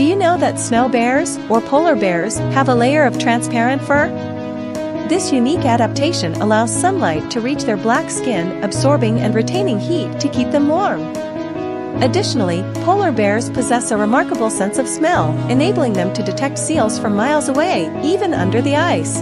Do you know that snow bears, or polar bears, have a layer of transparent fur? This unique adaptation allows sunlight to reach their black skin, absorbing and retaining heat to keep them warm. Additionally, polar bears possess a remarkable sense of smell, enabling them to detect seals from miles away, even under the ice.